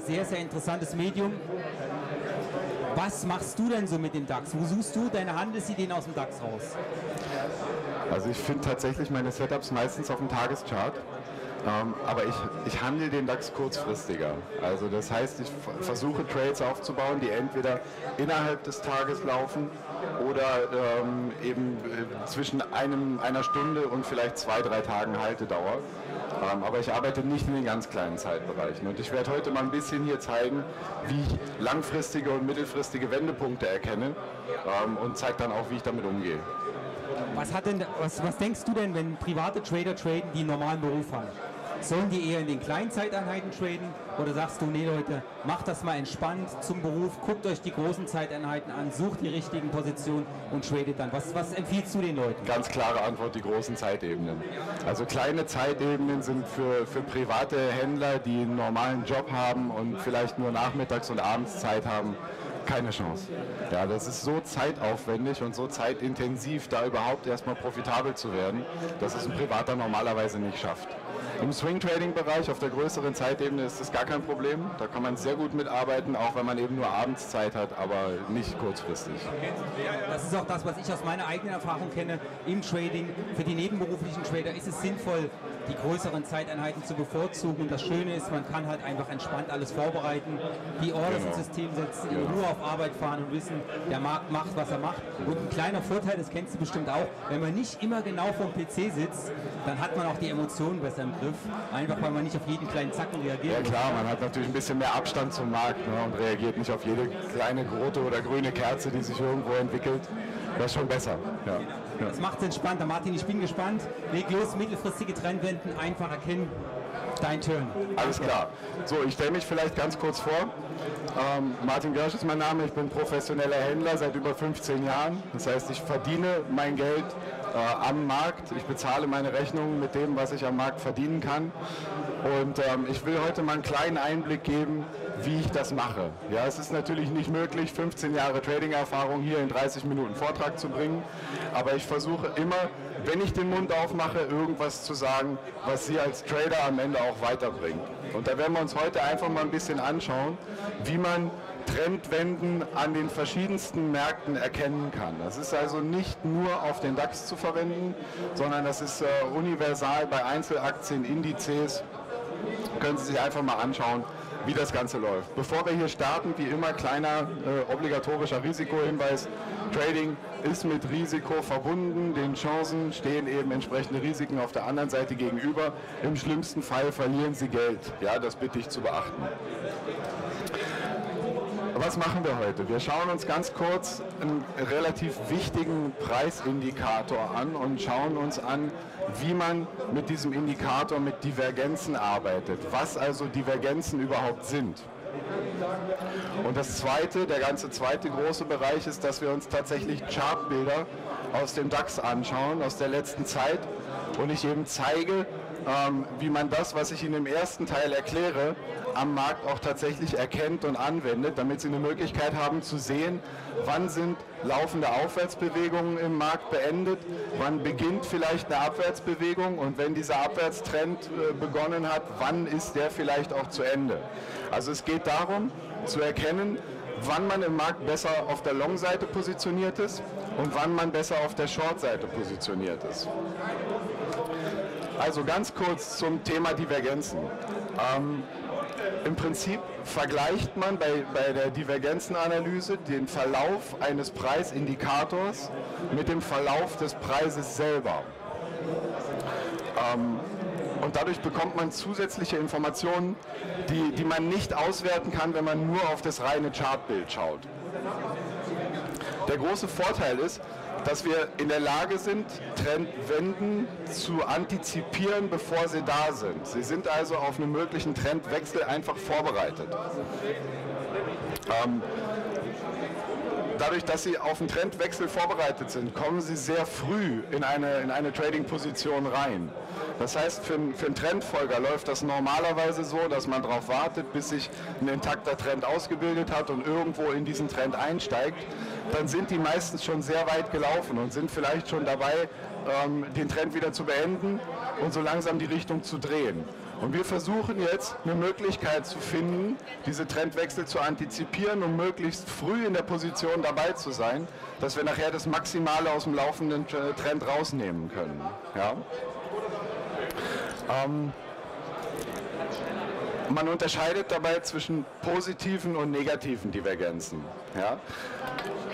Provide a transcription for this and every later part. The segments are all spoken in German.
Sehr, sehr interessantes Medium. Was machst du denn so mit dem DAX? Wo suchst du deine Handelsideen aus dem DAX raus? Also ich finde tatsächlich meine Setups meistens auf dem Tageschart. Ähm, aber ich, ich handle den DAX kurzfristiger. Also das heißt, ich versuche Trades aufzubauen, die entweder innerhalb des Tages laufen oder ähm, eben äh, zwischen einem, einer Stunde und vielleicht zwei, drei Tagen Haltedauer. Aber ich arbeite nicht in den ganz kleinen Zeitbereichen. Und ich werde heute mal ein bisschen hier zeigen, wie ich langfristige und mittelfristige Wendepunkte erkenne ähm, und zeige dann auch, wie ich damit umgehe. Was, hat denn, was, was denkst du denn, wenn private Trader traden, die einen normalen Beruf haben? Sollen die eher in den kleinen Zeiteinheiten traden oder sagst du, nee Leute, macht das mal entspannt zum Beruf, guckt euch die großen Zeiteinheiten an, sucht die richtigen Positionen und tradet dann. Was, was empfiehlst du den Leuten? Ganz klare Antwort, die großen Zeitebenen. Also kleine Zeitebenen sind für, für private Händler, die einen normalen Job haben und vielleicht nur nachmittags und abends Zeit haben, keine Chance. Ja, das ist so zeitaufwendig und so zeitintensiv, da überhaupt erstmal profitabel zu werden, dass es ein Privater normalerweise nicht schafft. Im Swing-Trading-Bereich auf der größeren Zeitebene ist das gar kein Problem. Da kann man sehr gut mitarbeiten, auch wenn man eben nur abends Zeit hat, aber nicht kurzfristig. Das ist auch das, was ich aus meiner eigenen Erfahrung kenne im Trading. Für die nebenberuflichen Trader ist es sinnvoll, die größeren Zeiteinheiten zu bevorzugen. Und das Schöne ist, man kann halt einfach entspannt alles vorbereiten, die Orders genau. ins System setzen, in Ruhe auf Arbeit fahren und wissen, der Markt macht, was er macht. Und ein kleiner Vorteil, das kennst du bestimmt auch, wenn man nicht immer genau vom PC sitzt, dann hat man auch die Emotionen besser im Griff. Einfach weil man nicht auf jeden kleinen Zacken reagiert. Ja klar, man hat natürlich ein bisschen mehr Abstand zum Markt ne, und reagiert nicht auf jede kleine rote oder grüne Kerze, die sich irgendwo entwickelt. Das ist schon besser. Ja. Ja. Das macht es entspannter. Martin, ich bin gespannt. Leg los, mittelfristige Trendwenden einfach erkennen. Dein Turn. Alles klar. So, ich stelle mich vielleicht ganz kurz vor. Ähm, Martin Görsch ist mein Name. Ich bin professioneller Händler seit über 15 Jahren. Das heißt, ich verdiene mein Geld äh, am Markt. Ich bezahle meine Rechnungen mit dem, was ich am Markt verdienen kann. Und ähm, ich will heute mal einen kleinen Einblick geben, wie ich das mache. Ja, es ist natürlich nicht möglich, 15 Jahre Trading-Erfahrung hier in 30 Minuten Vortrag zu bringen, aber ich versuche immer, wenn ich den Mund aufmache, irgendwas zu sagen, was Sie als Trader am Ende auch weiterbringt. Und da werden wir uns heute einfach mal ein bisschen anschauen, wie man Trendwenden an den verschiedensten Märkten erkennen kann. Das ist also nicht nur auf den DAX zu verwenden, sondern das ist äh, universal bei Einzelaktien, Indizes. Können Sie sich einfach mal anschauen, wie das Ganze läuft. Bevor wir hier starten, wie immer kleiner äh, obligatorischer Risikohinweis. Trading ist mit Risiko verbunden. Den Chancen stehen eben entsprechende Risiken auf der anderen Seite gegenüber. Im schlimmsten Fall verlieren Sie Geld. Ja, das bitte ich zu beachten was machen wir heute? Wir schauen uns ganz kurz einen relativ wichtigen Preisindikator an und schauen uns an, wie man mit diesem Indikator mit Divergenzen arbeitet, was also Divergenzen überhaupt sind. Und das zweite, der ganze zweite große Bereich ist, dass wir uns tatsächlich Chartbilder aus dem DAX anschauen, aus der letzten Zeit und ich eben zeige, ähm, wie man das, was ich Ihnen im ersten Teil erkläre, am Markt auch tatsächlich erkennt und anwendet, damit Sie eine Möglichkeit haben zu sehen, wann sind laufende Aufwärtsbewegungen im Markt beendet, wann beginnt vielleicht eine Abwärtsbewegung und wenn dieser Abwärtstrend äh, begonnen hat, wann ist der vielleicht auch zu Ende. Also es geht darum zu erkennen, wann man im Markt besser auf der Long-Seite positioniert ist und wann man besser auf der Short-Seite positioniert ist. Also ganz kurz zum Thema Divergenzen. Ähm, Im Prinzip vergleicht man bei, bei der Divergenzenanalyse den Verlauf eines Preisindikators mit dem Verlauf des Preises selber. Ähm, und dadurch bekommt man zusätzliche Informationen, die, die man nicht auswerten kann, wenn man nur auf das reine Chartbild schaut. Der große Vorteil ist, dass wir in der Lage sind, Trendwenden zu antizipieren, bevor sie da sind. Sie sind also auf einen möglichen Trendwechsel einfach vorbereitet. Ähm, dadurch, dass Sie auf einen Trendwechsel vorbereitet sind, kommen Sie sehr früh in eine, in eine Trading-Position rein. Das heißt, für, für einen Trendfolger läuft das normalerweise so, dass man darauf wartet, bis sich ein intakter Trend ausgebildet hat und irgendwo in diesen Trend einsteigt. Dann sind die meistens schon sehr weit gelaufen und sind vielleicht schon dabei, ähm, den Trend wieder zu beenden und so langsam die Richtung zu drehen. Und wir versuchen jetzt eine Möglichkeit zu finden, diese Trendwechsel zu antizipieren und möglichst früh in der Position dabei zu sein, dass wir nachher das Maximale aus dem laufenden Trend rausnehmen können. Ja? Ähm, man unterscheidet dabei zwischen positiven und negativen Divergenzen. Ja?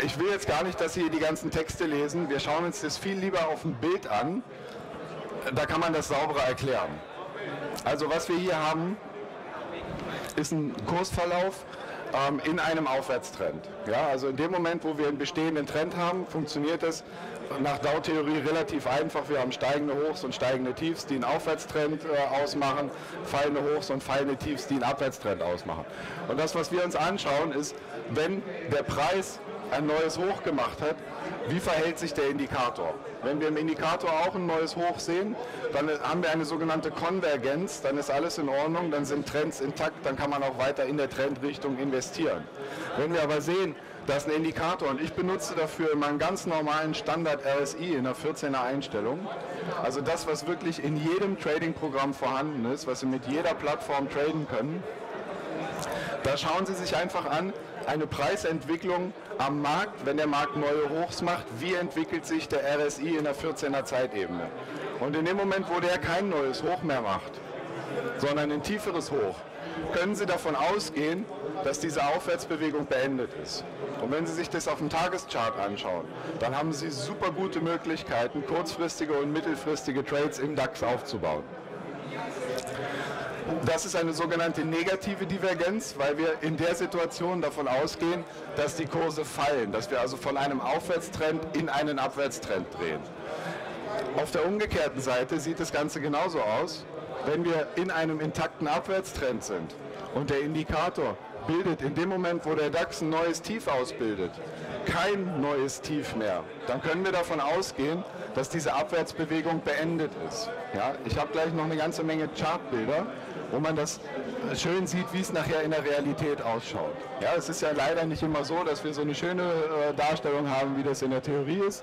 Ich will jetzt gar nicht, dass Sie die ganzen Texte lesen. Wir schauen uns das viel lieber auf dem Bild an. Da kann man das sauberer erklären. Also was wir hier haben, ist ein Kursverlauf ähm, in einem Aufwärtstrend. Ja, also in dem Moment, wo wir einen bestehenden Trend haben, funktioniert das nach Dow-Theorie relativ einfach. Wir haben steigende Hochs und steigende Tiefs, die einen Aufwärtstrend äh, ausmachen, fallende Hochs und fallende Tiefs, die einen Abwärtstrend ausmachen. Und das, was wir uns anschauen, ist, wenn der Preis ein neues Hoch gemacht hat, wie verhält sich der Indikator? Wenn wir im Indikator auch ein neues Hoch sehen, dann haben wir eine sogenannte Konvergenz, dann ist alles in Ordnung, dann sind Trends intakt, dann kann man auch weiter in der Trendrichtung investieren. Wenn wir aber sehen, dass ein Indikator und ich benutze dafür meinen ganz normalen Standard RSI in der 14er Einstellung, also das, was wirklich in jedem Trading-Programm vorhanden ist, was Sie mit jeder Plattform traden können, da schauen Sie sich einfach an, eine Preisentwicklung am Markt, wenn der Markt neue Hochs macht, wie entwickelt sich der RSI in der 14er Zeitebene. Und in dem Moment, wo der kein neues Hoch mehr macht, sondern ein tieferes Hoch, können Sie davon ausgehen, dass diese Aufwärtsbewegung beendet ist. Und wenn Sie sich das auf dem Tageschart anschauen, dann haben Sie super gute Möglichkeiten, kurzfristige und mittelfristige Trades im DAX aufzubauen. Das ist eine sogenannte negative Divergenz, weil wir in der Situation davon ausgehen, dass die Kurse fallen, dass wir also von einem Aufwärtstrend in einen Abwärtstrend drehen. Auf der umgekehrten Seite sieht das Ganze genauso aus, wenn wir in einem intakten Abwärtstrend sind und der Indikator bildet in dem Moment, wo der DAX ein neues Tief ausbildet, kein neues Tief mehr, dann können wir davon ausgehen, dass diese Abwärtsbewegung beendet ist. Ja, ich habe gleich noch eine ganze Menge Chartbilder, wo man das schön sieht, wie es nachher in der Realität ausschaut. Ja, es ist ja leider nicht immer so, dass wir so eine schöne äh, Darstellung haben, wie das in der Theorie ist.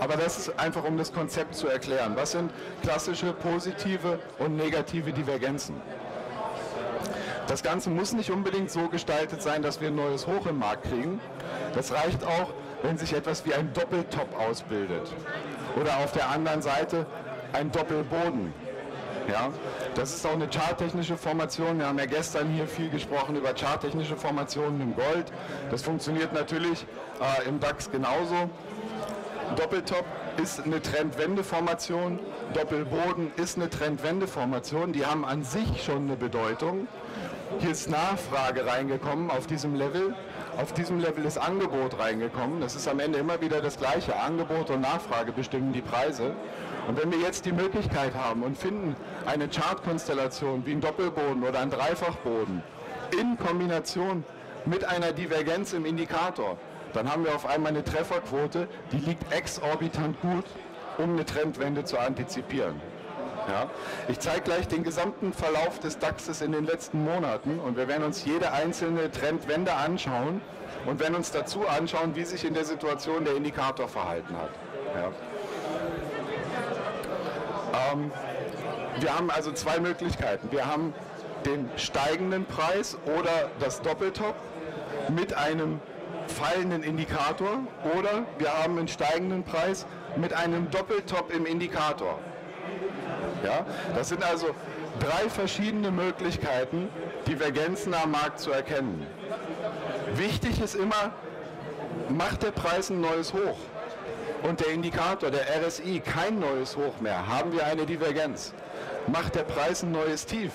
Aber das ist einfach, um das Konzept zu erklären. Was sind klassische positive und negative Divergenzen? Das Ganze muss nicht unbedingt so gestaltet sein, dass wir ein neues Hoch im Markt kriegen. Das reicht auch, wenn sich etwas wie ein Doppeltop ausbildet. Oder auf der anderen Seite ein Doppelboden. Ja, das ist auch eine charttechnische Formation. Wir haben ja gestern hier viel gesprochen über charttechnische Formationen im Gold. Das funktioniert natürlich äh, im DAX genauso. Doppeltop ist eine Trendwendeformation, Doppelboden ist eine Trendwendeformation. Die haben an sich schon eine Bedeutung. Hier ist Nachfrage reingekommen auf diesem Level. Auf diesem Level ist Angebot reingekommen. Das ist am Ende immer wieder das Gleiche. Angebot und Nachfrage bestimmen die Preise. Und wenn wir jetzt die Möglichkeit haben und finden eine Chartkonstellation wie ein Doppelboden oder ein Dreifachboden in Kombination mit einer Divergenz im Indikator, dann haben wir auf einmal eine Trefferquote, die liegt exorbitant gut, um eine Trendwende zu antizipieren. Ja. Ich zeige gleich den gesamten Verlauf des DAXes in den letzten Monaten und wir werden uns jede einzelne Trendwende anschauen und werden uns dazu anschauen, wie sich in der Situation der Indikator verhalten hat. Ja. Ähm, wir haben also zwei Möglichkeiten. Wir haben den steigenden Preis oder das Doppeltop mit einem fallenden Indikator oder wir haben einen steigenden Preis mit einem Doppeltop im Indikator. Ja, das sind also drei verschiedene Möglichkeiten, Divergenzen am Markt zu erkennen. Wichtig ist immer, macht der Preis ein neues Hoch und der Indikator, der RSI, kein neues Hoch mehr, haben wir eine Divergenz. Macht der Preis ein neues Tief,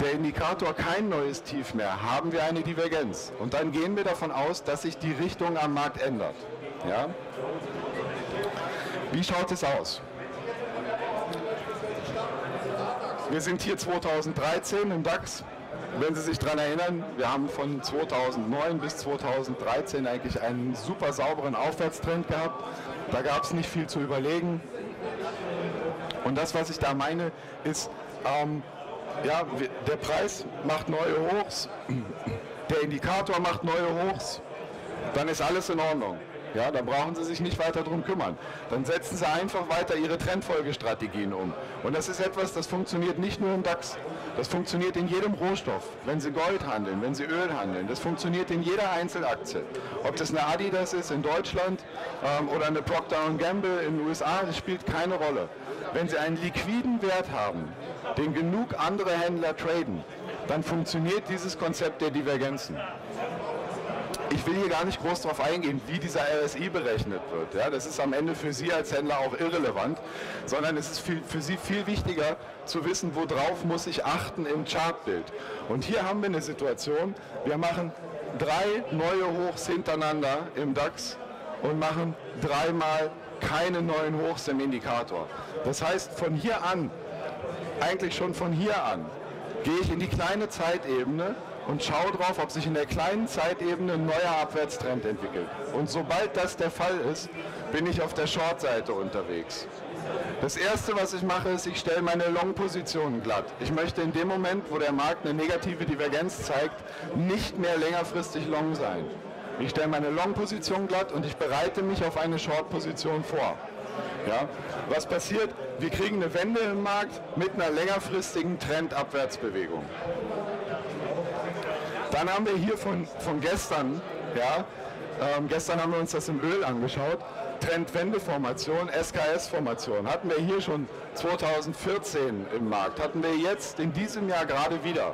der Indikator kein neues Tief mehr, haben wir eine Divergenz. Und dann gehen wir davon aus, dass sich die Richtung am Markt ändert. Ja? Wie schaut es aus? Wir sind hier 2013 im DAX. Wenn Sie sich daran erinnern, wir haben von 2009 bis 2013 eigentlich einen super sauberen Aufwärtstrend gehabt. Da gab es nicht viel zu überlegen. Und das, was ich da meine, ist, ähm, ja, der Preis macht neue Hochs, der Indikator macht neue Hochs, dann ist alles in Ordnung. Ja, dann brauchen Sie sich nicht weiter darum kümmern. Dann setzen Sie einfach weiter Ihre Trendfolgestrategien um. Und das ist etwas, das funktioniert nicht nur im DAX. Das funktioniert in jedem Rohstoff. Wenn Sie Gold handeln, wenn Sie Öl handeln. Das funktioniert in jeder Einzelaktie. Ob das eine Adidas ist in Deutschland ähm, oder eine Procter Gamble in den USA, das spielt keine Rolle. Wenn Sie einen liquiden Wert haben, den genug andere Händler traden, dann funktioniert dieses Konzept der Divergenzen ich will hier gar nicht groß darauf eingehen, wie dieser RSI berechnet wird. Ja, das ist am Ende für Sie als Händler auch irrelevant, sondern es ist viel, für Sie viel wichtiger zu wissen, worauf muss ich achten im Chartbild. Und hier haben wir eine Situation, wir machen drei neue Hochs hintereinander im DAX und machen dreimal keine neuen Hochs im Indikator. Das heißt, von hier an, eigentlich schon von hier an, gehe ich in die kleine Zeitebene und schaue drauf, ob sich in der kleinen Zeitebene ein neuer Abwärtstrend entwickelt. Und sobald das der Fall ist, bin ich auf der Short-Seite unterwegs. Das erste, was ich mache, ist, ich stelle meine Long-Positionen glatt. Ich möchte in dem Moment, wo der Markt eine negative Divergenz zeigt, nicht mehr längerfristig Long sein. Ich stelle meine Long-Position glatt und ich bereite mich auf eine Short-Position vor. Ja? Was passiert? Wir kriegen eine Wende im Markt mit einer längerfristigen Trendabwärtsbewegung. Dann haben wir hier von, von gestern, ja, ähm, gestern haben wir uns das im Öl angeschaut, Trendwendeformation, SKS-Formation, hatten wir hier schon 2014 im Markt, hatten wir jetzt in diesem Jahr gerade wieder.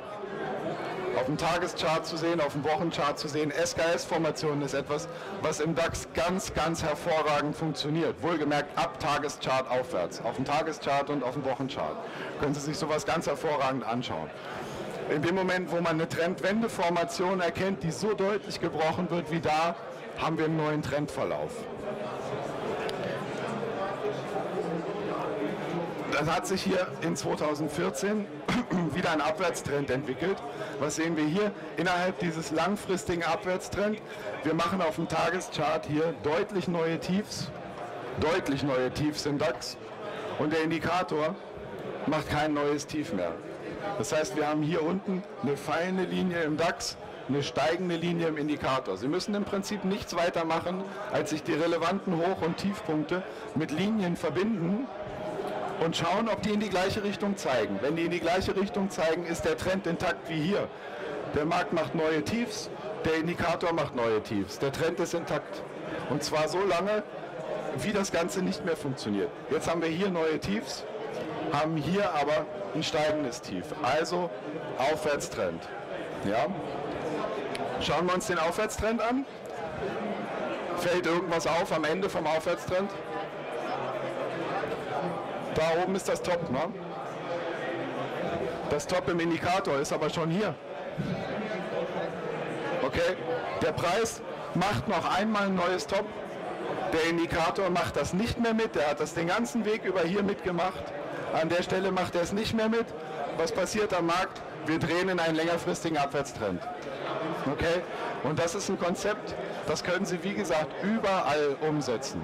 Auf dem Tageschart zu sehen, auf dem Wochenchart zu sehen, SKS-Formation ist etwas, was im DAX ganz, ganz hervorragend funktioniert. Wohlgemerkt ab Tageschart aufwärts, auf dem Tageschart und auf dem Wochenchart. Können Sie sich sowas ganz hervorragend anschauen in dem Moment, wo man eine Trendwendeformation erkennt, die so deutlich gebrochen wird wie da, haben wir einen neuen Trendverlauf. Dann hat sich hier in 2014 wieder ein Abwärtstrend entwickelt. Was sehen wir hier? Innerhalb dieses langfristigen Abwärtstrends. Wir machen auf dem Tageschart hier deutlich neue Tiefs, deutlich neue Tiefs im DAX und der Indikator macht kein neues Tief mehr. Das heißt, wir haben hier unten eine fallende Linie im DAX, eine steigende Linie im Indikator. Sie müssen im Prinzip nichts weiter machen, als sich die relevanten Hoch- und Tiefpunkte mit Linien verbinden und schauen, ob die in die gleiche Richtung zeigen. Wenn die in die gleiche Richtung zeigen, ist der Trend intakt wie hier. Der Markt macht neue Tiefs, der Indikator macht neue Tiefs. Der Trend ist intakt. Und zwar so lange, wie das Ganze nicht mehr funktioniert. Jetzt haben wir hier neue Tiefs, haben hier aber ein steigendes Tief. Also Aufwärtstrend. Ja? Schauen wir uns den Aufwärtstrend an. Fällt irgendwas auf am Ende vom Aufwärtstrend? Da oben ist das Top. Ne? Das Top im Indikator ist aber schon hier. Okay, der Preis macht noch einmal ein neues Top. Der Indikator macht das nicht mehr mit. Der hat das den ganzen Weg über hier mitgemacht. An der Stelle macht er es nicht mehr mit. Was passiert am Markt? Wir drehen in einen längerfristigen Abwärtstrend. Okay? Und das ist ein Konzept, das können Sie, wie gesagt, überall umsetzen.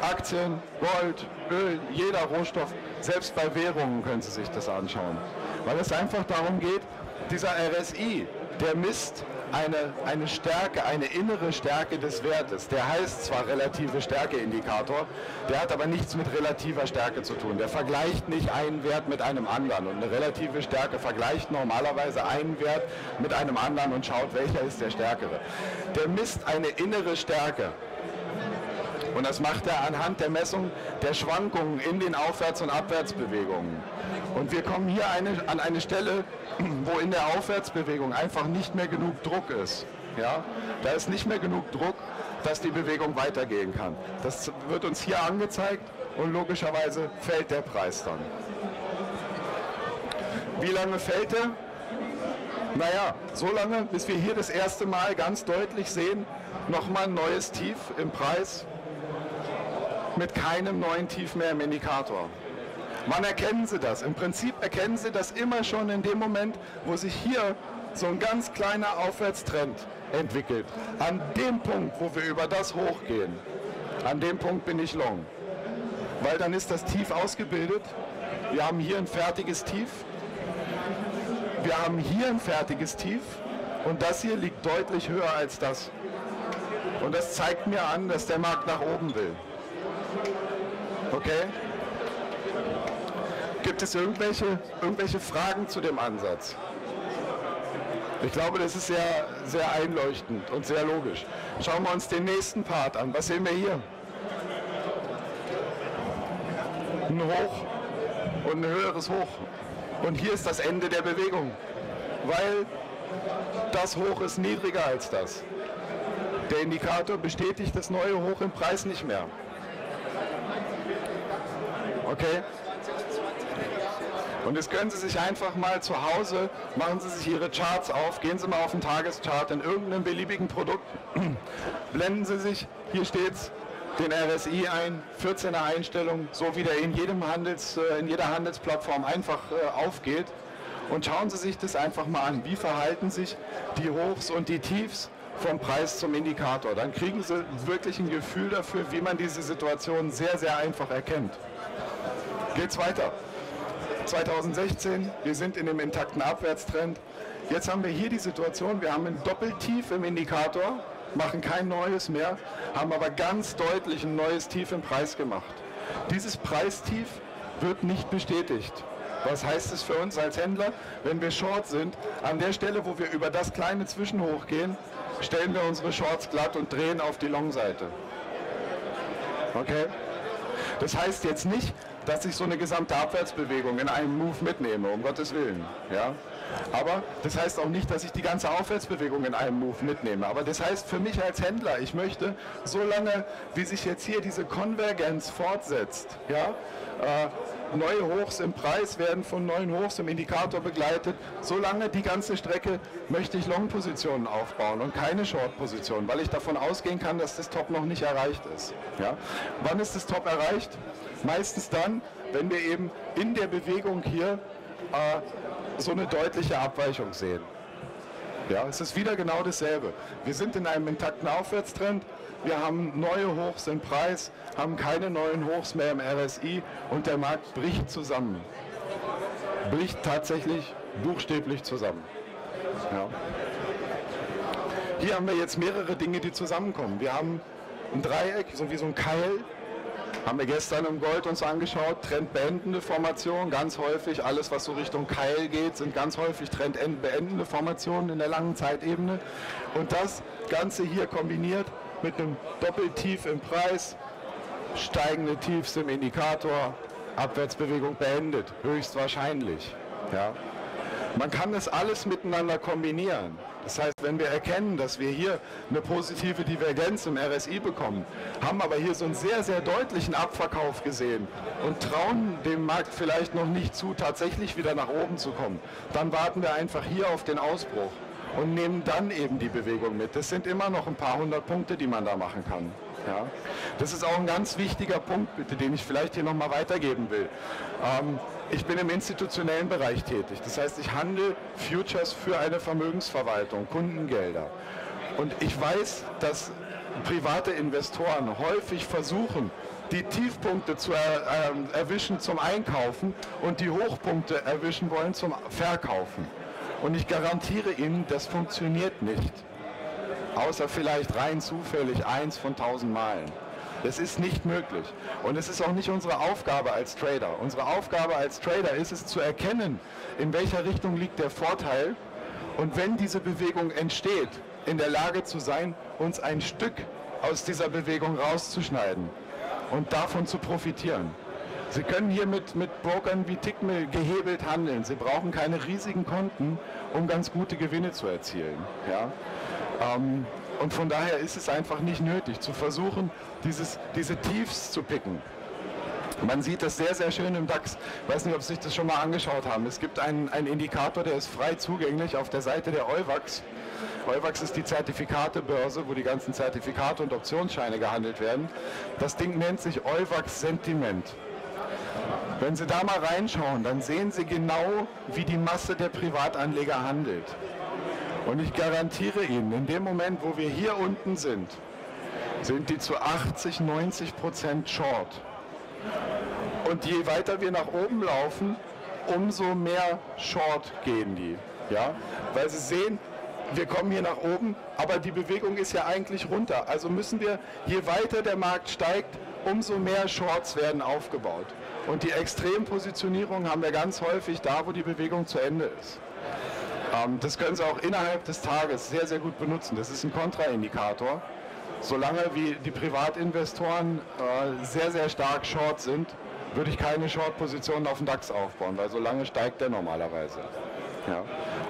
Aktien, Gold, Öl, jeder Rohstoff, selbst bei Währungen können Sie sich das anschauen. Weil es einfach darum geht, dieser RSI, der misst eine, eine Stärke, eine innere Stärke des Wertes. Der heißt zwar relative Stärkeindikator, der hat aber nichts mit relativer Stärke zu tun. Der vergleicht nicht einen Wert mit einem anderen. Und eine relative Stärke vergleicht normalerweise einen Wert mit einem anderen und schaut, welcher ist der stärkere. Der misst eine innere Stärke. Und das macht er anhand der Messung der Schwankungen in den Aufwärts- und Abwärtsbewegungen. Und wir kommen hier eine, an eine Stelle, wo in der Aufwärtsbewegung einfach nicht mehr genug Druck ist. Ja? Da ist nicht mehr genug Druck, dass die Bewegung weitergehen kann. Das wird uns hier angezeigt und logischerweise fällt der Preis dann. Wie lange fällt er? Naja, so lange, bis wir hier das erste Mal ganz deutlich sehen, nochmal ein neues Tief im Preis mit keinem neuen Tief mehr im Indikator. Wann erkennen Sie das? Im Prinzip erkennen Sie das immer schon in dem Moment, wo sich hier so ein ganz kleiner Aufwärtstrend entwickelt. An dem Punkt, wo wir über das hochgehen, an dem Punkt bin ich long. Weil dann ist das Tief ausgebildet. Wir haben hier ein fertiges Tief. Wir haben hier ein fertiges Tief. Und das hier liegt deutlich höher als das. Und das zeigt mir an, dass der Markt nach oben will. Okay? Gibt es irgendwelche, irgendwelche Fragen zu dem Ansatz? Ich glaube, das ist sehr, sehr einleuchtend und sehr logisch. Schauen wir uns den nächsten Part an. Was sehen wir hier? Ein Hoch und ein höheres Hoch. Und hier ist das Ende der Bewegung, weil das Hoch ist niedriger als das. Der Indikator bestätigt das neue Hoch im Preis nicht mehr. Okay? Und jetzt können Sie sich einfach mal zu Hause, machen Sie sich Ihre Charts auf, gehen Sie mal auf den Tageschart in irgendeinem beliebigen Produkt, blenden Sie sich, hier steht es, den RSI ein, 14er Einstellung, so wie der in, jedem Handels, äh, in jeder Handelsplattform einfach äh, aufgeht. Und schauen Sie sich das einfach mal an. Wie verhalten sich die Hochs und die Tiefs vom Preis zum Indikator? Dann kriegen Sie wirklich ein Gefühl dafür, wie man diese Situation sehr, sehr einfach erkennt. Geht's weiter. 2016, wir sind in dem intakten Abwärtstrend. Jetzt haben wir hier die Situation, wir haben ein Doppeltief im Indikator, machen kein neues mehr, haben aber ganz deutlich ein neues Tief im Preis gemacht. Dieses Preistief wird nicht bestätigt. Was heißt es für uns als Händler? Wenn wir Short sind, an der Stelle, wo wir über das kleine Zwischenhoch gehen, stellen wir unsere Shorts glatt und drehen auf die Long-Seite. Okay? Das heißt jetzt nicht, dass ich so eine gesamte Abwärtsbewegung in einem Move mitnehme, um Gottes Willen. Ja? Aber das heißt auch nicht, dass ich die ganze Aufwärtsbewegung in einem Move mitnehme. Aber das heißt für mich als Händler, ich möchte, solange wie sich jetzt hier diese Konvergenz fortsetzt, ja, äh, neue Hochs im Preis werden von neuen Hochs im Indikator begleitet. Solange die ganze Strecke möchte ich Long-Positionen aufbauen und keine Short-Positionen, weil ich davon ausgehen kann, dass das Top noch nicht erreicht ist. Ja? Wann ist das Top erreicht? Meistens dann, wenn wir eben in der Bewegung hier äh, so eine deutliche Abweichung sehen. Ja, es ist wieder genau dasselbe. Wir sind in einem intakten Aufwärtstrend. Wir haben neue Hochs im Preis, haben keine neuen Hochs mehr im RSI und der Markt bricht zusammen. Bricht tatsächlich buchstäblich zusammen. Ja. Hier haben wir jetzt mehrere Dinge, die zusammenkommen. Wir haben ein Dreieck, so wie so ein Keil, haben wir gestern im Gold uns angeschaut, trendbeendende Formation, ganz häufig, alles was so Richtung Keil geht, sind ganz häufig trendbeendende Formationen in der langen Zeitebene. Und das Ganze hier kombiniert mit einem Doppeltief im Preis, steigende Tiefs im Indikator, Abwärtsbewegung beendet, höchstwahrscheinlich. Ja. Man kann das alles miteinander kombinieren. Das heißt, wenn wir erkennen, dass wir hier eine positive Divergenz im RSI bekommen, haben aber hier so einen sehr, sehr deutlichen Abverkauf gesehen und trauen dem Markt vielleicht noch nicht zu, tatsächlich wieder nach oben zu kommen, dann warten wir einfach hier auf den Ausbruch und nehmen dann eben die Bewegung mit. Das sind immer noch ein paar hundert Punkte, die man da machen kann. Ja. Das ist auch ein ganz wichtiger Punkt, bitte, den ich vielleicht hier nochmal weitergeben will. Ähm, ich bin im institutionellen Bereich tätig. Das heißt, ich handle Futures für eine Vermögensverwaltung, Kundengelder. Und ich weiß, dass private Investoren häufig versuchen, die Tiefpunkte zu er, äh, erwischen zum Einkaufen und die Hochpunkte erwischen wollen zum Verkaufen. Und ich garantiere Ihnen, das funktioniert nicht. Außer vielleicht rein zufällig eins von tausend Malen. Das ist nicht möglich. Und es ist auch nicht unsere Aufgabe als Trader. Unsere Aufgabe als Trader ist es zu erkennen, in welcher Richtung liegt der Vorteil und wenn diese Bewegung entsteht, in der Lage zu sein, uns ein Stück aus dieser Bewegung rauszuschneiden und davon zu profitieren. Sie können hier mit, mit Brokern wie Tickmill gehebelt handeln. Sie brauchen keine riesigen Konten, um ganz gute Gewinne zu erzielen. Ja? Ähm, und von daher ist es einfach nicht nötig zu versuchen, dieses, diese Tiefs zu picken. Man sieht das sehr, sehr schön im DAX. Ich weiß nicht, ob Sie sich das schon mal angeschaut haben. Es gibt einen, einen Indikator, der ist frei zugänglich auf der Seite der Euwax. Euwax ist die Zertifikatebörse, wo die ganzen Zertifikate und Optionsscheine gehandelt werden. Das Ding nennt sich Euwax Sentiment. Wenn Sie da mal reinschauen, dann sehen Sie genau, wie die Masse der Privatanleger handelt. Und ich garantiere Ihnen, in dem Moment, wo wir hier unten sind, sind die zu 80, 90 Prozent short. Und je weiter wir nach oben laufen, umso mehr short gehen die. Ja? Weil sie sehen, wir kommen hier nach oben, aber die Bewegung ist ja eigentlich runter. Also müssen wir, je weiter der Markt steigt, umso mehr Shorts werden aufgebaut. Und die Extrempositionierung haben wir ganz häufig da, wo die Bewegung zu Ende ist. Ähm, das können Sie auch innerhalb des Tages sehr, sehr gut benutzen. Das ist ein Kontraindikator. Solange wie die Privatinvestoren äh, sehr, sehr stark short sind, würde ich keine Short-Positionen auf den DAX aufbauen, weil solange steigt der normalerweise. Ja.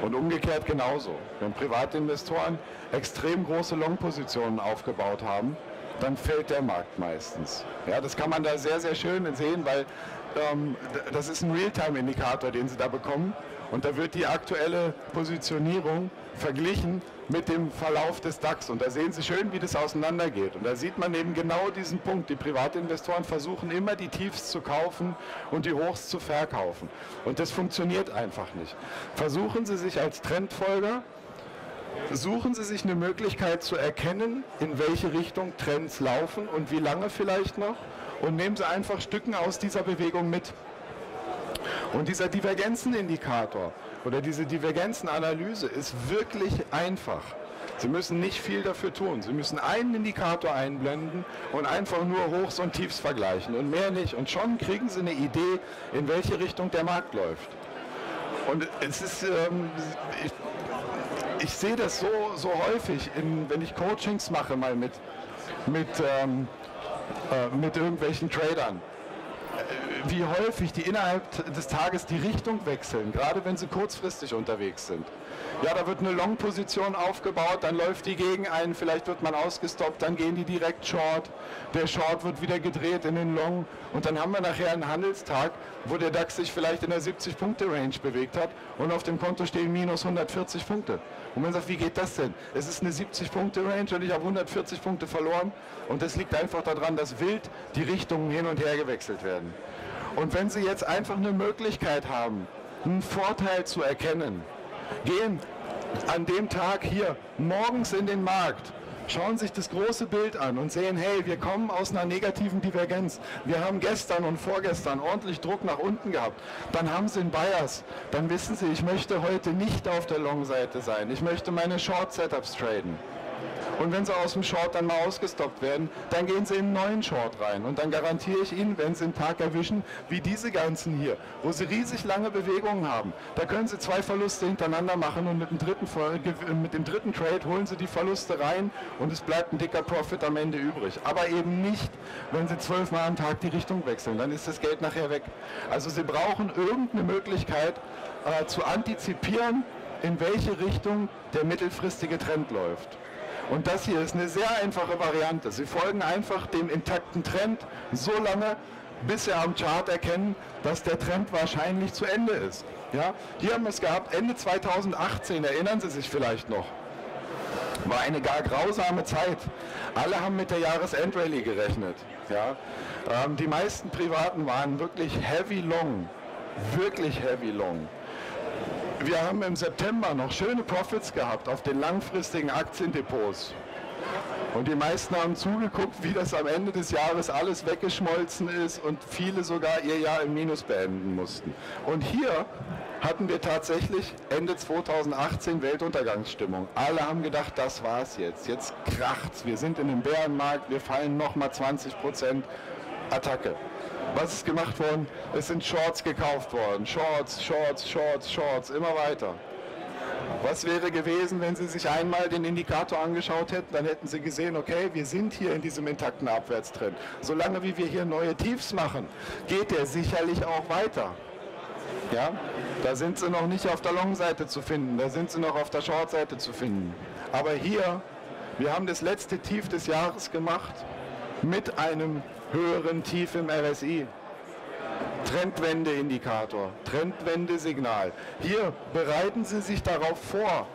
Und umgekehrt genauso. Wenn Privatinvestoren extrem große Long-Positionen aufgebaut haben, dann fällt der Markt meistens. Ja, das kann man da sehr, sehr schön sehen, weil ähm, das ist ein Realtime-Indikator, den Sie da bekommen. Und da wird die aktuelle Positionierung verglichen mit dem Verlauf des DAX. Und da sehen Sie schön, wie das auseinandergeht. Und da sieht man eben genau diesen Punkt. Die Privatinvestoren versuchen immer die Tiefs zu kaufen und die Hochs zu verkaufen. Und das funktioniert einfach nicht. Versuchen Sie sich als Trendfolger suchen Sie sich eine Möglichkeit zu erkennen, in welche Richtung Trends laufen und wie lange vielleicht noch und nehmen Sie einfach Stücken aus dieser Bewegung mit. Und dieser Divergenzenindikator oder diese Divergenzenanalyse ist wirklich einfach. Sie müssen nicht viel dafür tun. Sie müssen einen Indikator einblenden und einfach nur Hochs und Tiefs vergleichen und mehr nicht. Und schon kriegen Sie eine Idee, in welche Richtung der Markt läuft. Und es ist, ähm, ich, ich sehe das so, so häufig, in, wenn ich Coachings mache mal mit, mit, ähm, äh, mit irgendwelchen Tradern wie häufig die innerhalb des Tages die Richtung wechseln, gerade wenn sie kurzfristig unterwegs sind. Ja, da wird eine Long-Position aufgebaut, dann läuft die gegen einen, vielleicht wird man ausgestoppt, dann gehen die direkt Short, der Short wird wieder gedreht in den Long und dann haben wir nachher einen Handelstag, wo der DAX sich vielleicht in der 70-Punkte-Range bewegt hat und auf dem Konto stehen minus 140 Punkte. Und man sagt, wie geht das denn? Es ist eine 70-Punkte-Range und ich habe 140 Punkte verloren und das liegt einfach daran, dass wild die Richtungen hin und her gewechselt werden. Und wenn Sie jetzt einfach eine Möglichkeit haben, einen Vorteil zu erkennen, gehen an dem Tag hier morgens in den Markt, schauen sich das große Bild an und sehen, hey, wir kommen aus einer negativen Divergenz. Wir haben gestern und vorgestern ordentlich Druck nach unten gehabt. Dann haben Sie einen Bias. Dann wissen Sie, ich möchte heute nicht auf der Long-Seite sein. Ich möchte meine Short-Setups traden. Und wenn sie aus dem Short dann mal ausgestoppt werden, dann gehen sie in einen neuen Short rein. Und dann garantiere ich Ihnen, wenn Sie einen Tag erwischen, wie diese ganzen hier, wo sie riesig lange Bewegungen haben, da können Sie zwei Verluste hintereinander machen und mit dem dritten, mit dem dritten Trade holen Sie die Verluste rein und es bleibt ein dicker Profit am Ende übrig. Aber eben nicht, wenn Sie zwölfmal am Tag die Richtung wechseln, dann ist das Geld nachher weg. Also Sie brauchen irgendeine Möglichkeit äh, zu antizipieren, in welche Richtung der mittelfristige Trend läuft. Und das hier ist eine sehr einfache Variante. Sie folgen einfach dem intakten Trend so lange, bis Sie am Chart erkennen, dass der Trend wahrscheinlich zu Ende ist. Ja? Hier haben wir es gehabt, Ende 2018, erinnern Sie sich vielleicht noch. War eine gar grausame Zeit. Alle haben mit der Jahresendrallye gerechnet. Ja? Ähm, die meisten Privaten waren wirklich heavy long. Wirklich heavy long wir haben im September noch schöne Profits gehabt auf den langfristigen Aktiendepots. Und die meisten haben zugeguckt, wie das am Ende des Jahres alles weggeschmolzen ist und viele sogar ihr Jahr im Minus beenden mussten. Und hier hatten wir tatsächlich Ende 2018 Weltuntergangsstimmung. Alle haben gedacht, das war's jetzt. Jetzt kracht's. Wir sind in einem Bärenmarkt, wir fallen nochmal 20 Prozent. Attacke. Was ist gemacht worden? Es sind Shorts gekauft worden. Shorts, Shorts, Shorts, Shorts, immer weiter. Was wäre gewesen, wenn Sie sich einmal den Indikator angeschaut hätten? Dann hätten Sie gesehen, okay, wir sind hier in diesem intakten Abwärtstrend. Solange wie wir hier neue Tiefs machen, geht der sicherlich auch weiter. Ja, da sind Sie noch nicht auf der Long-Seite zu finden, da sind Sie noch auf der Short-Seite zu finden. Aber hier, wir haben das letzte Tief des Jahres gemacht mit einem höheren Tief im RSI. Trendwende-Indikator, Trendwende-Signal. Hier bereiten Sie sich darauf vor,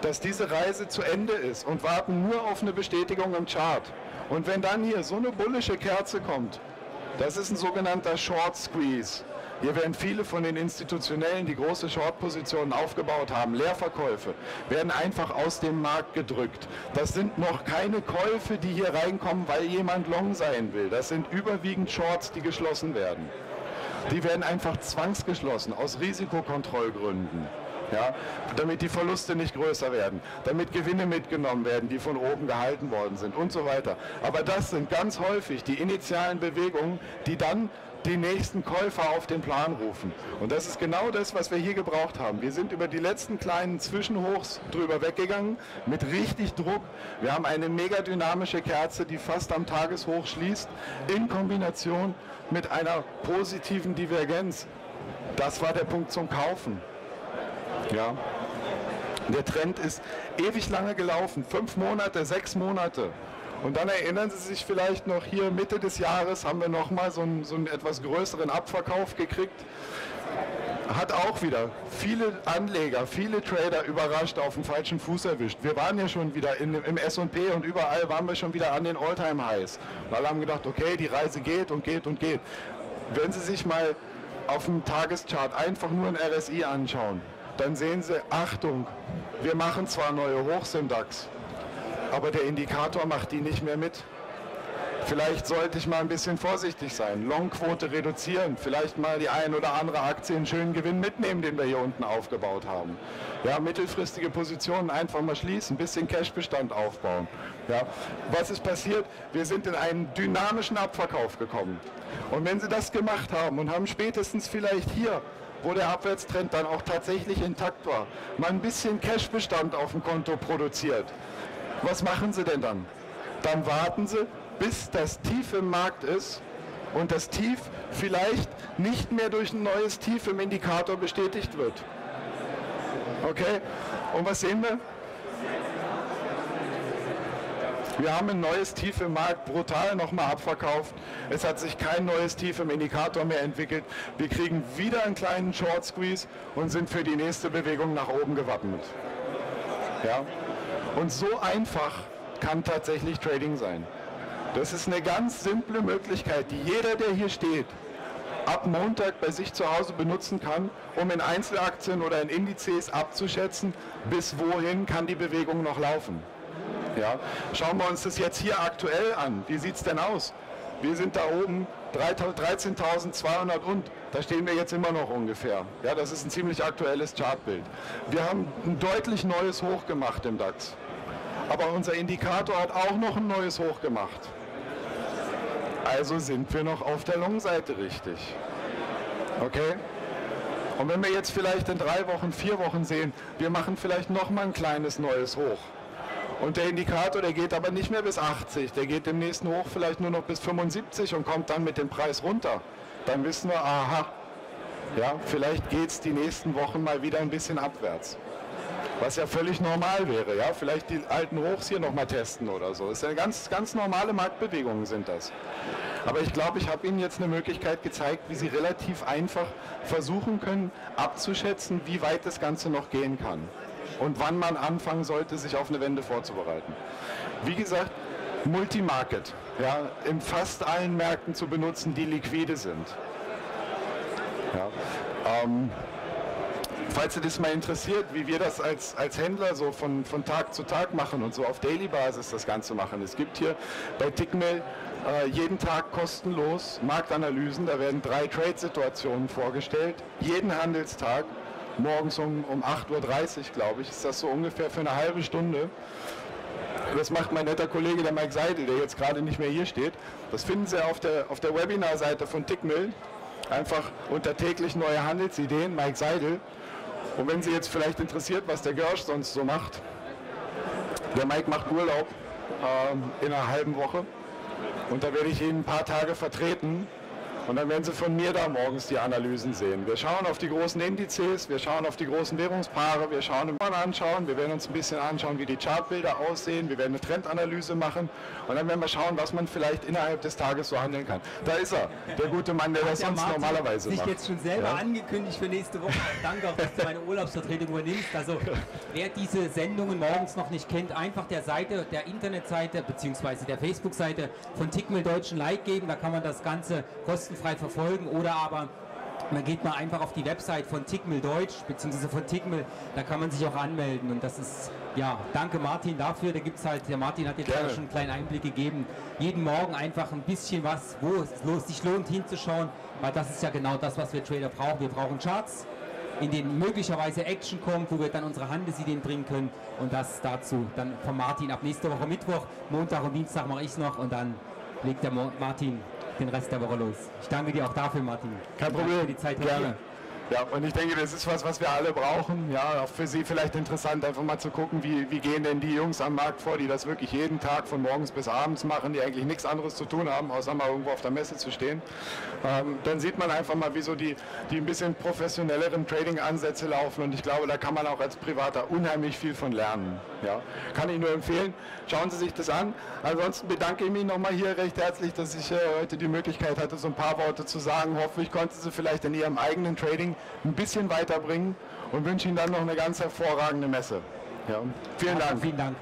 dass diese Reise zu Ende ist und warten nur auf eine Bestätigung im Chart. Und wenn dann hier so eine bullische Kerze kommt, das ist ein sogenannter Short Squeeze. Hier werden viele von den Institutionellen, die große Short-Positionen aufgebaut haben, Leerverkäufe, werden einfach aus dem Markt gedrückt. Das sind noch keine Käufe, die hier reinkommen, weil jemand Long sein will. Das sind überwiegend Shorts, die geschlossen werden. Die werden einfach zwangsgeschlossen aus Risikokontrollgründen. Ja, damit die Verluste nicht größer werden, damit Gewinne mitgenommen werden, die von oben gehalten worden sind und so weiter. Aber das sind ganz häufig die initialen Bewegungen, die dann die nächsten Käufer auf den Plan rufen. Und das ist genau das, was wir hier gebraucht haben. Wir sind über die letzten kleinen Zwischenhochs drüber weggegangen mit richtig Druck. Wir haben eine mega dynamische Kerze, die fast am Tageshoch schließt, in Kombination mit einer positiven Divergenz. Das war der Punkt zum Kaufen. Ja. Der Trend ist ewig lange gelaufen, fünf Monate, sechs Monate. Und dann erinnern Sie sich vielleicht noch, hier Mitte des Jahres haben wir nochmal so einen, so einen etwas größeren Abverkauf gekriegt. Hat auch wieder viele Anleger, viele Trader überrascht auf dem falschen Fuß erwischt. Wir waren ja schon wieder in, im S&P und überall waren wir schon wieder an den All-Time-Highs. Alle haben gedacht, okay, die Reise geht und geht und geht. Wenn Sie sich mal auf dem Tageschart einfach nur ein RSI anschauen, dann sehen Sie, Achtung, wir machen zwar neue Hochs im DAX, aber der Indikator macht die nicht mehr mit. Vielleicht sollte ich mal ein bisschen vorsichtig sein, Longquote reduzieren, vielleicht mal die ein oder andere Aktie einen schönen Gewinn mitnehmen, den wir hier unten aufgebaut haben. Ja, mittelfristige Positionen einfach mal schließen, ein bisschen Cashbestand aufbauen. Ja, was ist passiert? Wir sind in einen dynamischen Abverkauf gekommen. Und wenn Sie das gemacht haben und haben spätestens vielleicht hier wo der Abwärtstrend dann auch tatsächlich intakt war, mal ein bisschen Cashbestand auf dem Konto produziert, was machen Sie denn dann? Dann warten Sie, bis das Tief im Markt ist und das Tief vielleicht nicht mehr durch ein neues Tief im Indikator bestätigt wird. Okay? Und was sehen wir? Wir haben ein neues Tief im Markt brutal nochmal abverkauft. Es hat sich kein neues Tief im Indikator mehr entwickelt. Wir kriegen wieder einen kleinen Short Squeeze und sind für die nächste Bewegung nach oben gewappnet. Ja? Und so einfach kann tatsächlich Trading sein. Das ist eine ganz simple Möglichkeit, die jeder, der hier steht, ab Montag bei sich zu Hause benutzen kann, um in Einzelaktien oder in Indizes abzuschätzen, bis wohin kann die Bewegung noch laufen. Ja? Schauen wir uns das jetzt hier aktuell an. Wie sieht es denn aus? Wir sind da oben 13.200 und da stehen wir jetzt immer noch ungefähr. Ja, das ist ein ziemlich aktuelles Chartbild. Wir haben ein deutlich neues Hoch gemacht im DAX. Aber unser Indikator hat auch noch ein neues Hoch gemacht. Also sind wir noch auf der Long-Seite richtig. Okay? Und wenn wir jetzt vielleicht in drei Wochen, vier Wochen sehen, wir machen vielleicht noch mal ein kleines neues Hoch. Und der Indikator, der geht aber nicht mehr bis 80, der geht im nächsten Hoch vielleicht nur noch bis 75 und kommt dann mit dem Preis runter. Dann wissen wir, aha, ja, vielleicht geht es die nächsten Wochen mal wieder ein bisschen abwärts. Was ja völlig normal wäre, ja, vielleicht die alten Hochs hier nochmal testen oder so. Das ist ja ganz, ganz normale Marktbewegungen sind das. Aber ich glaube, ich habe Ihnen jetzt eine Möglichkeit gezeigt, wie Sie relativ einfach versuchen können, abzuschätzen, wie weit das Ganze noch gehen kann und wann man anfangen sollte, sich auf eine Wende vorzubereiten. Wie gesagt, Multimarket, ja, in fast allen Märkten zu benutzen, die liquide sind. Ja, ähm, falls Sie das mal interessiert, wie wir das als, als Händler so von, von Tag zu Tag machen und so auf Daily-Basis das Ganze machen. Es gibt hier bei Tickmail äh, jeden Tag kostenlos Marktanalysen. Da werden drei Trade-Situationen vorgestellt, jeden Handelstag morgens um, um 8.30 Uhr, glaube ich, ist das so ungefähr für eine halbe Stunde. Das macht mein netter Kollege, der Mike Seidel, der jetzt gerade nicht mehr hier steht. Das finden Sie auf der, auf der Webinar-Seite von Tickmill. Einfach unter täglich neue Handelsideen, Mike Seidel. Und wenn Sie jetzt vielleicht interessiert, was der Görsch sonst so macht, der Mike macht Urlaub ähm, in einer halben Woche. Und da werde ich ihn ein paar Tage vertreten und dann werden Sie von mir da morgens die Analysen sehen. Wir schauen auf die großen Indizes, wir schauen auf die großen Währungspaare, wir schauen uns anschauen, wir werden uns ein bisschen anschauen, wie die Chartbilder aussehen, wir werden eine Trendanalyse machen und dann werden wir schauen, was man vielleicht innerhalb des Tages so handeln kann. Da ist er, der gute Mann, der Hat das der sonst Martin normalerweise sich macht. jetzt schon selber ja? angekündigt für nächste Woche. Danke auch, dass du meine Urlaubsvertretung übernimmst. Also wer diese Sendungen morgens noch nicht kennt, einfach der Seite, der Internetseite bzw. der Facebook-Seite von Tickmill Deutschen Like geben. Da kann man das Ganze kostenfrei kostenfrei verfolgen oder aber man geht mal einfach auf die Website von Tickmill Deutsch, beziehungsweise von Tickmill, da kann man sich auch anmelden. Und das ist, ja, danke Martin dafür. Da gibt es halt, der Martin hat jetzt schon einen kleinen Einblick gegeben. Jeden Morgen einfach ein bisschen was, wo es sich lohnt hinzuschauen, weil das ist ja genau das, was wir Trader brauchen. Wir brauchen Charts, in den möglicherweise Action kommt, wo wir dann unsere Handelsideen bringen können und das dazu dann von Martin ab nächste Woche Mittwoch, Montag und Dienstag mache ich es noch und dann legt der Martin den Rest der Woche los. Ich danke dir auch dafür, Martin. Kein Problem. Für die Zeit Gerne. Ja, und ich denke, das ist was, was wir alle brauchen. Ja, auch für Sie vielleicht interessant, einfach mal zu gucken, wie, wie gehen denn die Jungs am Markt vor, die das wirklich jeden Tag von morgens bis abends machen, die eigentlich nichts anderes zu tun haben, außer mal irgendwo auf der Messe zu stehen. Ähm, dann sieht man einfach mal, wie so die, die ein bisschen professionelleren Trading-Ansätze laufen und ich glaube, da kann man auch als Privater unheimlich viel von lernen. Ja, kann ich nur empfehlen. Schauen Sie sich das an. Ansonsten bedanke ich mich nochmal hier recht herzlich, dass ich äh, heute die Möglichkeit hatte, so ein paar Worte zu sagen. Hoffe, ich konnte Sie vielleicht in Ihrem eigenen Trading ein bisschen weiterbringen und wünsche Ihnen dann noch eine ganz hervorragende Messe. Ja, vielen Dank. Vielen Dank.